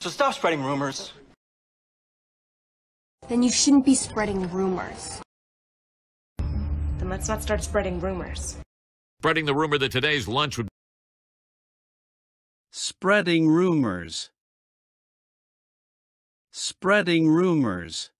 So stop spreading rumors. Then you shouldn't be spreading rumors. Then let's not start spreading rumors. Spreading the rumor that today's lunch would Spreading rumors. Spreading rumors.